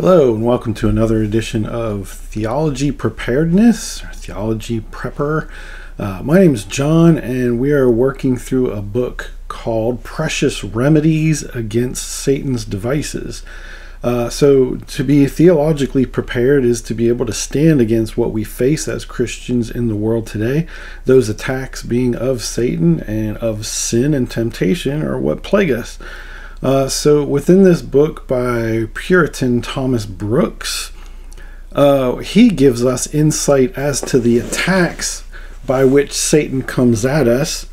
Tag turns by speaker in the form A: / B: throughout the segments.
A: Hello, and welcome to another edition of Theology Preparedness, or Theology Prepper. Uh, my name is John, and we are working through a book called Precious Remedies Against Satan's Devices. Uh, so, to be theologically prepared is to be able to stand against what we face as Christians in the world today. Those attacks being of Satan and of sin and temptation are what plague us. Uh, so, within this book by Puritan Thomas Brooks, uh, he gives us insight as to the attacks by which Satan comes at us.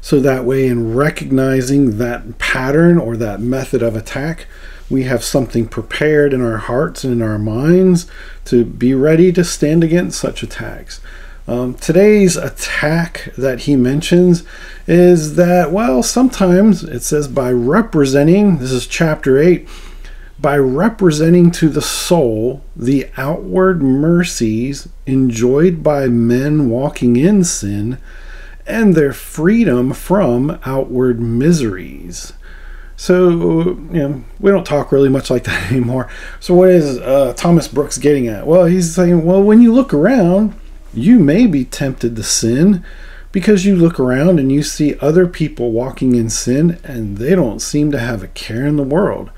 A: So, that way, in recognizing that pattern or that method of attack, we have something prepared in our hearts and in our minds to be ready to stand against such attacks. Um, today's attack that he mentions is that, well, sometimes it says by representing, this is chapter 8, by representing to the soul the outward mercies enjoyed by men walking in sin and their freedom from outward miseries. So, you know, we don't talk really much like that anymore. So, what is uh, Thomas Brooks getting at? Well, he's saying, well, when you look around, you may be tempted to sin because you look around and you see other people walking in sin and they don't seem to have a care in the world.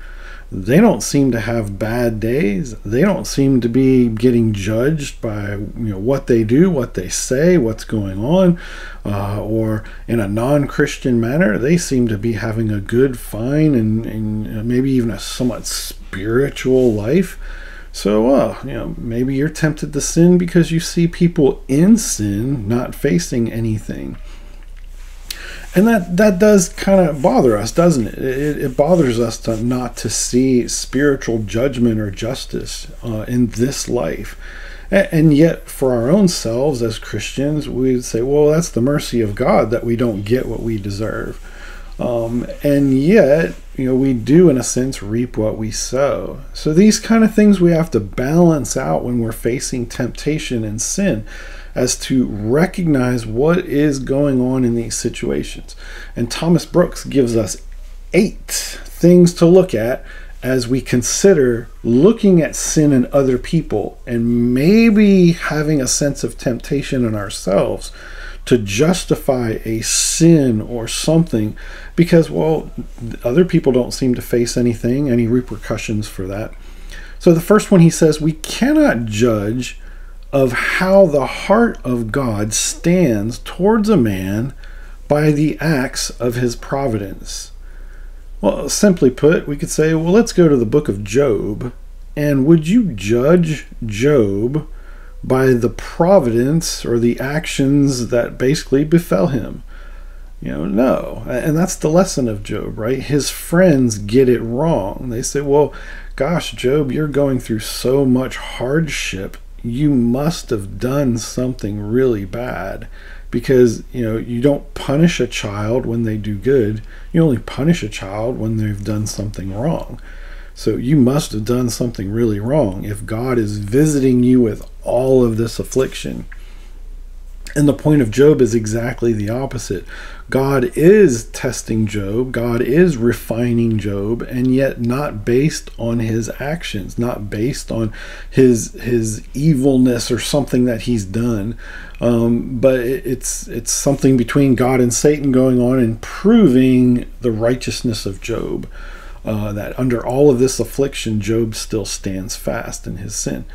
A: They don't seem to have bad days. They don't seem to be getting judged by you know what they do, what they say, what's going on, uh, or in a non-Christian manner. They seem to be having a good, fine, and, and maybe even a somewhat spiritual life. So, uh, you know, maybe you're tempted to sin because you see people in sin not facing anything. And that, that does kind of bother us, doesn't it? it? It bothers us to not to see spiritual judgment or justice uh, in this life. And yet, for our own selves as Christians, we'd say, well, that's the mercy of God that we don't get what we deserve. Um, and yet, you know, we do, in a sense, reap what we sow. So these kind of things we have to balance out when we're facing temptation and sin as to recognize what is going on in these situations. And Thomas Brooks gives us eight things to look at as we consider looking at sin in other people and maybe having a sense of temptation in ourselves to justify a sin or something because, well, other people don't seem to face anything, any repercussions for that. So the first one he says, we cannot judge of how the heart of God stands towards a man by the acts of his providence. Well, simply put, we could say, well, let's go to the book of Job. And would you judge Job by the providence or the actions that basically befell him. You know, no. And that's the lesson of Job, right? His friends get it wrong. They say, well, gosh, Job, you're going through so much hardship. You must have done something really bad because, you know, you don't punish a child when they do good. You only punish a child when they've done something wrong. So you must have done something really wrong if God is visiting you with all of this affliction. And the point of Job is exactly the opposite. God is testing Job, God is refining Job, and yet not based on his actions, not based on his his evilness or something that he's done. Um, but it's it's something between God and Satan going on and proving the righteousness of Job uh, that under all of this affliction, Job still stands fast in his sin.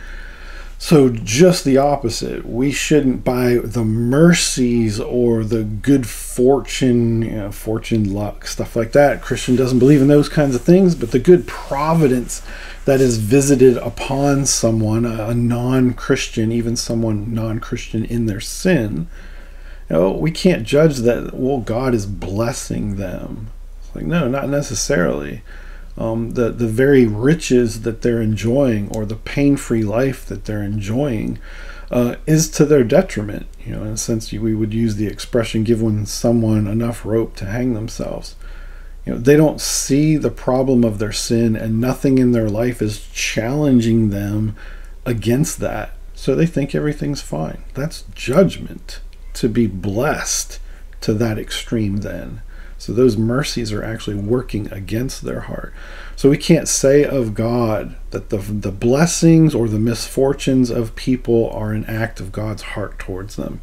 A: So, just the opposite. We shouldn't, by the mercies or the good fortune, you know, fortune, luck, stuff like that. Christian doesn't believe in those kinds of things, but the good providence that is visited upon someone, a non Christian, even someone non Christian in their sin, you know, we can't judge that, well, God is blessing them. It's like, no, not necessarily um, the the very riches that they're enjoying or the pain-free life that they're enjoying uh, is to their detriment. You know, in a sense, we would use the expression "giving someone enough rope to hang themselves." You know, they don't see the problem of their sin, and nothing in their life is challenging them against that. So they think everything's fine. That's judgment to be blessed to that extreme then. So those mercies are actually working against their heart. So we can't say of God that the, the blessings or the misfortunes of people are an act of God's heart towards them.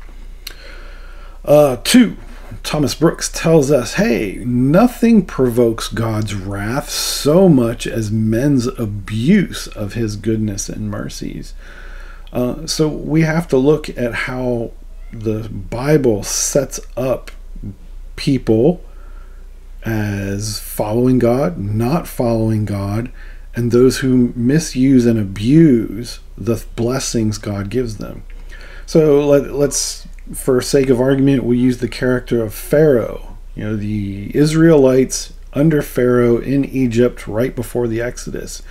A: Uh, two, Thomas Brooks tells us hey, nothing provokes God's wrath so much as men's abuse of his goodness and mercies. Uh, so we have to look at how the Bible sets up people as following God, not following God, and those who misuse and abuse the blessings God gives them. So let, let's, for sake of argument, we use the character of Pharaoh. You know, the Israelites under Pharaoh in Egypt right before the Exodus.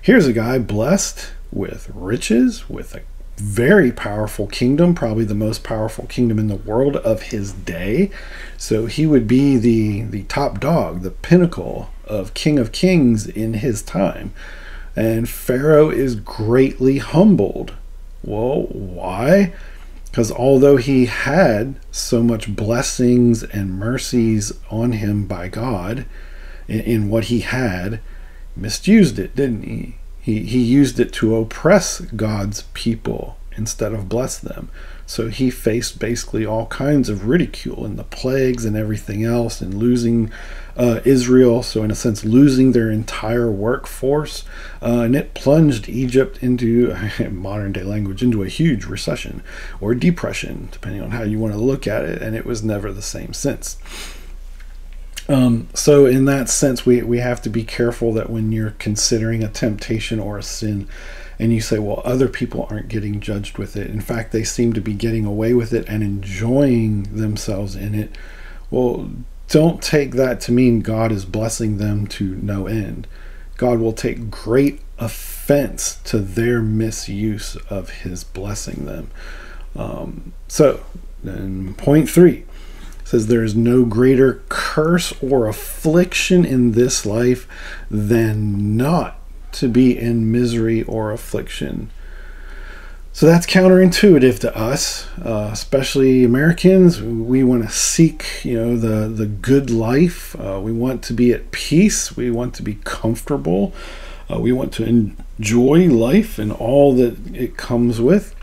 A: Here's a guy blessed with riches, with a very powerful kingdom, probably the most powerful kingdom in the world of his day. So he would be the the top dog, the pinnacle of king of kings in his time. And Pharaoh is greatly humbled. Well, why? Because although he had so much blessings and mercies on him by God in, in what he had, misused it, didn't he? He, he used it to oppress God's people instead of bless them. So he faced basically all kinds of ridicule and the plagues and everything else, and losing uh, Israel. So, in a sense, losing their entire workforce. Uh, and it plunged Egypt into, modern day language, into a huge recession or depression, depending on how you want to look at it. And it was never the same since. Um, so, in that sense, we, we have to be careful that when you're considering a temptation or a sin, and you say, well, other people aren't getting judged with it. In fact, they seem to be getting away with it and enjoying themselves in it. Well, don't take that to mean God is blessing them to no end. God will take great offense to their misuse of his blessing them. Um, so, then point three says there is no greater curse or affliction in this life than not to be in misery or affliction. So that's counterintuitive to us, uh, especially Americans. We want to seek, you know, the the good life. Uh, we want to be at peace. We want to be comfortable. Uh, we want to enjoy life and all that it comes with.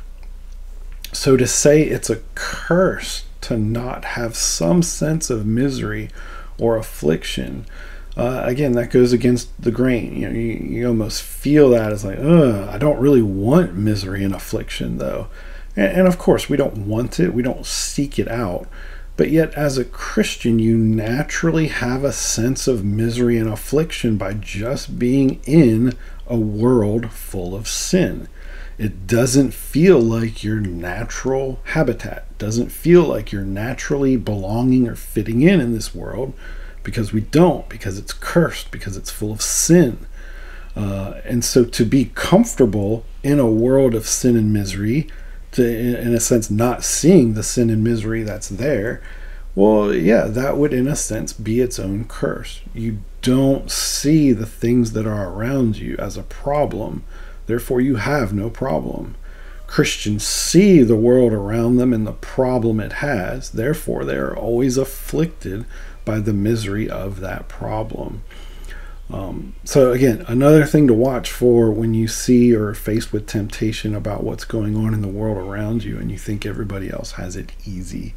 A: So to say it's a curse to not have some sense of misery or affliction. Uh, again, that goes against the grain. You know, you, you almost feel that as like, I don't really want misery and affliction, though. And, and of course, we don't want it. We don't seek it out. But yet, as a Christian, you naturally have a sense of misery and affliction by just being in a world full of sin. It doesn't feel like your natural habitat, doesn't feel like you're naturally belonging or fitting in in this world because we don't, because it's cursed, because it's full of sin. Uh, and so to be comfortable in a world of sin and misery, to, in a sense, not seeing the sin and misery that's there, well, yeah, that would, in a sense, be its own curse. You don't see the things that are around you as a problem Therefore, you have no problem. Christians see the world around them and the problem it has. Therefore, they are always afflicted by the misery of that problem. Um, so, again, another thing to watch for when you see or are faced with temptation about what's going on in the world around you and you think everybody else has it easy.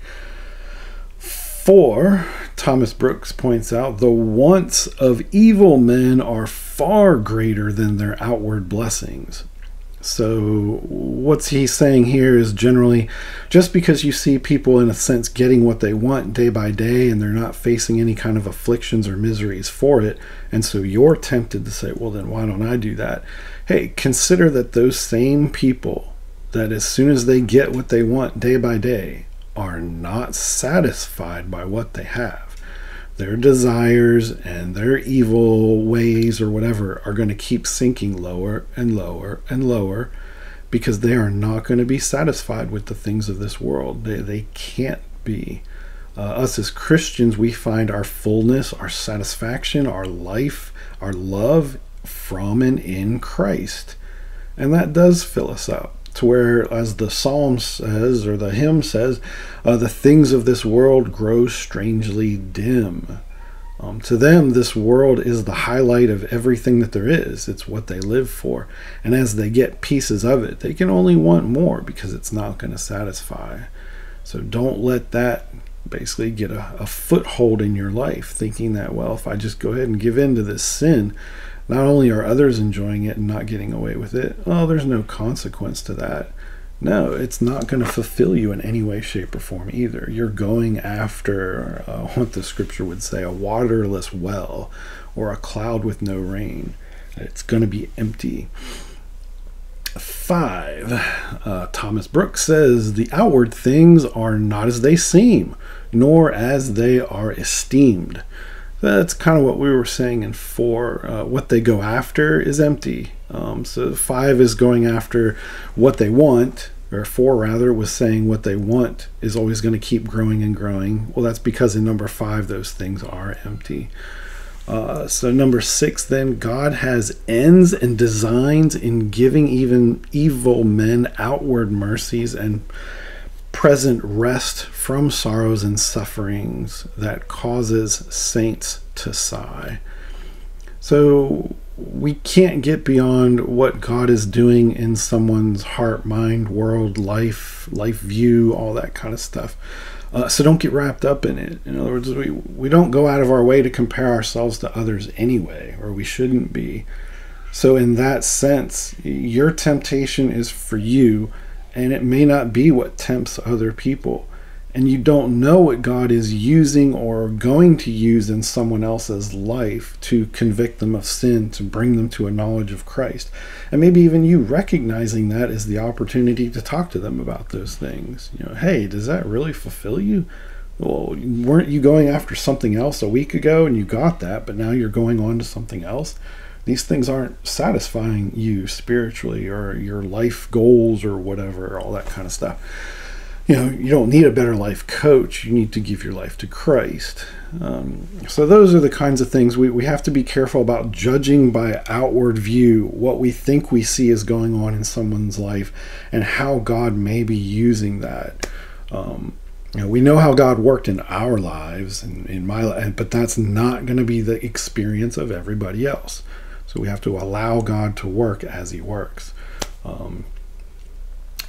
A: For, Thomas Brooks points out, the wants of evil men are far greater than their outward blessings. So, what's he saying here is generally just because you see people, in a sense, getting what they want day by day and they're not facing any kind of afflictions or miseries for it, and so you're tempted to say, well, then why don't I do that? Hey, consider that those same people, that as soon as they get what they want day by day, are not satisfied by what they have their desires and their evil ways or whatever are going to keep sinking lower and lower and lower because they are not going to be satisfied with the things of this world. They, they can't be. Uh, us as Christians, we find our fullness, our satisfaction, our life, our love from and in Christ. And that does fill us up. To where, as the psalm says, or the hymn says, uh, the things of this world grow strangely dim. Um, to them, this world is the highlight of everything that there is. It's what they live for. And as they get pieces of it, they can only want more because it's not going to satisfy. So don't let that basically get a, a, foothold in your life, thinking that, well, if I just go ahead and give in to this sin, not only are others enjoying it and not getting away with it, well, there's no consequence to that. No, it's not going to fulfill you in any way, shape, or form either. You're going after uh, what the scripture would say a waterless well or a cloud with no rain. It's going to be empty. Five, uh, Thomas Brooks says, The outward things are not as they seem, nor as they are esteemed. That's kind of what we were saying in four. Uh, what they go after is empty. Um, so five is going after what they want, or four rather was saying what they want is always going to keep growing and growing. Well, that's because in number five, those things are empty. Uh, so number six, then God has ends and designs in giving even evil men outward mercies and present rest from sorrows and sufferings that causes saints to sigh. So we can't get beyond what God is doing in someone's heart, mind, world, life, life view, all that kind of stuff. Uh, so don't get wrapped up in it. In other words, we, we don't go out of our way to compare ourselves to others anyway, or we shouldn't be. So, in that sense, your temptation is for you, and it may not be what tempts other people and you don't know what God is using or going to use in someone else's life to convict them of sin, to bring them to a knowledge of Christ. And maybe even you recognizing that is the opportunity to talk to them about those things. You know, hey, does that really fulfill you? Well, weren't you going after something else a week ago and you got that, but now you're going on to something else? These things aren't satisfying you spiritually or your life goals or whatever, all that kind of stuff. You know you don't need a better life coach. You need to give your life to christ. Um, so those are the kinds of things we, we have to be careful about judging by outward view what we think we see is going on in someone's life and how god may be using that. Um, you know, we know how god worked in our lives and in my life but that's not going to be the experience of everybody else so we have to allow god to work as he works um,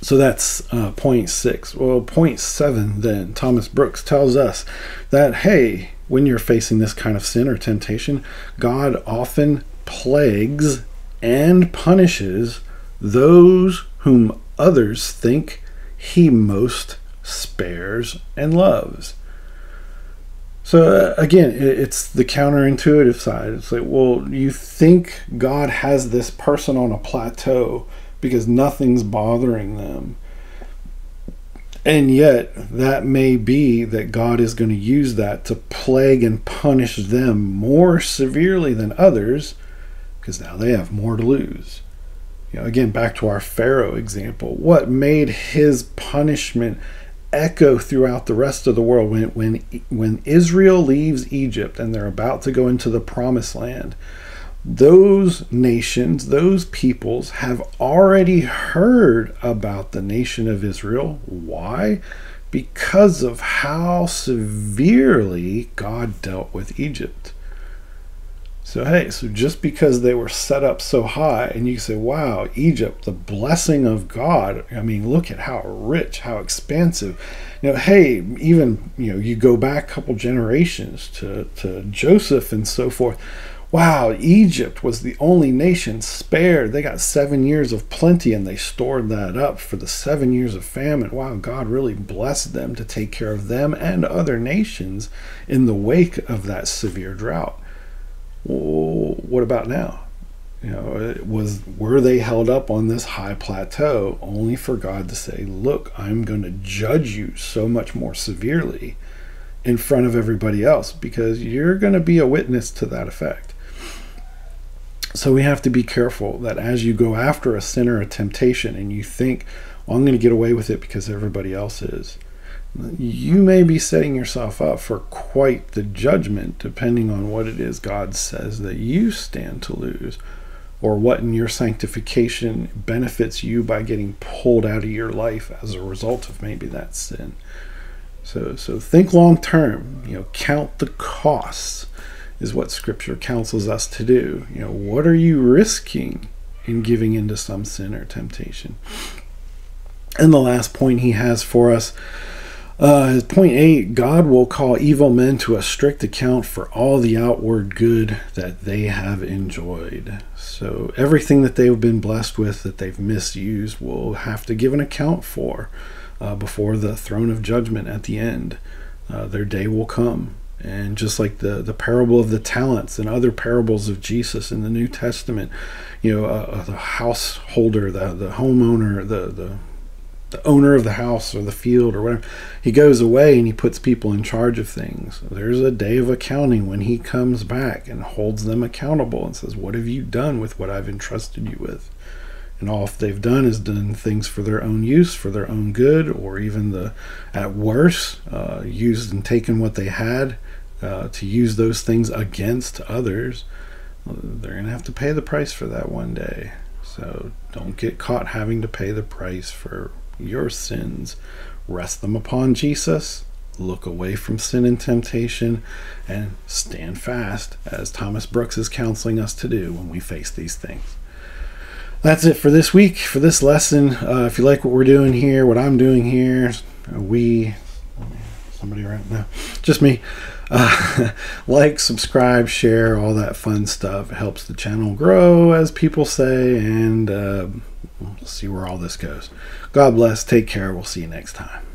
A: so that's uh, point six. Well, point seven, then, Thomas Brooks tells us that, hey, when you're facing this kind of sin or temptation, God often plagues and punishes those whom others think he most spares and loves. So uh, again, it's the counterintuitive side. It's like, well, you think God has this person on a plateau because nothing's bothering them. And yet, that may be that God is going to use that to plague and punish them more severely than others because now they have more to lose. You know, again, back to our Pharaoh example. What made his punishment echo throughout the rest of the world when, when, when Israel leaves Egypt and they're about to go into the promised land? those nations, those peoples have already heard about the nation of Israel. Why? Because of how severely God dealt with Egypt. So, hey, so just because they were set up so high, and you say, wow, Egypt, the blessing of God, I mean, look at how rich, how expansive. You know, hey, even, you know, you go back a couple generations to, to Joseph and so forth wow, Egypt was the only nation spared. They got seven years of plenty and they stored that up for the seven years of famine. Wow, God really blessed them to take care of them and other nations in the wake of that severe drought. What about now? You know, it was were they held up on this high plateau only for God to say, "Look, I'm going to judge you so much more severely in front of everybody else because you're going to be a witness to that effect." So we have to be careful that as you go after a sin or a temptation and you think, I'm going to get away with it because everybody else is, you may be setting yourself up for quite the judgment depending on what it is God says that you stand to lose. or what in your sanctification benefits you by getting pulled out of your life as a result of maybe that sin. So, so think long term. You know, count the costs is what Scripture counsels us to do. You know, what are you risking in giving into some sin or temptation? And the last point he has for us uh, point eight God will call evil men to a strict account for all the outward good that they have enjoyed. So, everything that they've been blessed with that they've misused will have to give an account for uh, before the throne of judgment at the end. Uh, their day will come. And just like the, the parable of the talents and other parables of Jesus in the New Testament, you know, uh, uh the householder, the, the homeowner, the, the the owner of the house or the field or whatever, he goes away and he puts people in charge of things. There's a day of accounting when he comes back and holds them accountable and says, What have you done with what I've entrusted you with? And all they've done is done things for their own use, for their own good, or even the, at worst, uh, used and taken what they had uh, to use those things against others. They're going to have to pay the price for that one day. So don't get caught having to pay the price for your sins. Rest them upon Jesus. Look away from sin and temptation and stand fast, as Thomas Brooks is counseling us to do when we face these things. That's it for this week, for this lesson. Uh, if you like what we're doing here, what I'm doing here, we, somebody right now, just me. Uh, like, subscribe, share, all that fun stuff. It helps the channel grow, as people say, and uh, we'll see where all this goes. God bless. Take care. We'll see you next time.